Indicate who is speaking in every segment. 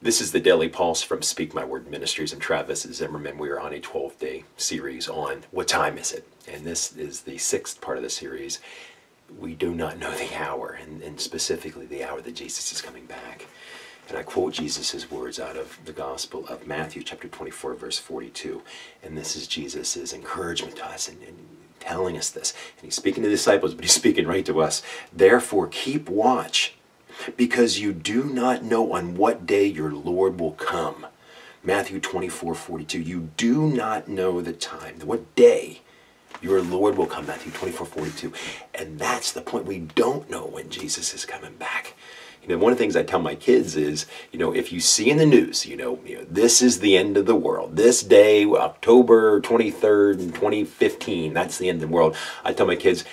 Speaker 1: This is the Daily Pulse from Speak My Word Ministries. I'm Travis Zimmerman. We are on a 12 day series on What Time Is It? And this is the sixth part of the series. We do not know the hour, and, and specifically the hour that Jesus is coming back. And I quote Jesus' words out of the Gospel of Matthew, chapter 24, verse 42. And this is Jesus' encouragement to us and, and telling us this. And he's speaking to the disciples, but he's speaking right to us. Therefore, keep watch because you do not know on what day your Lord will come. Matthew 24, 42. You do not know the time, what day your Lord will come. Matthew 24, 42. And that's the point. We don't know when Jesus is coming back. You know, one of the things I tell my kids is, you know, if you see in the news, you know, you know this is the end of the world. This day, October 23rd, 2015, that's the end of the world. I tell my kids,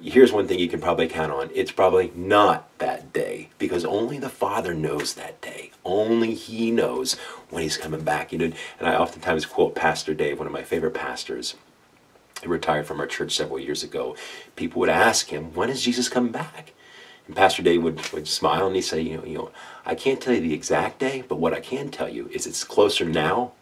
Speaker 1: here's one thing you can probably count on. It's probably not that day only the Father knows that day. Only He knows when He's coming back. You know, and I oftentimes quote Pastor Dave, one of my favorite pastors. He retired from our church several years ago. People would ask him, "When is Jesus coming back?" And Pastor Dave would, would smile and he'd say, "You know, you know, I can't tell you the exact day, but what I can tell you is it's closer now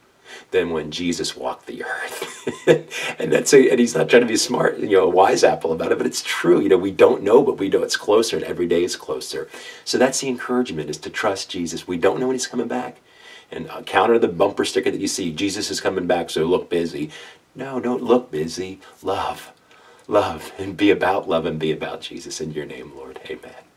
Speaker 1: than when Jesus walked the earth. and that's a, and he's not trying to be smart, you know, a wise apple about it, but it's true. You know, we don't know, but we know it's closer, and every day is closer. So that's the encouragement: is to trust Jesus. We don't know when he's coming back, and counter the bumper sticker that you see. Jesus is coming back, so look busy. No, don't look busy. Love, love, and be about love and be about Jesus in your name, Lord. Amen.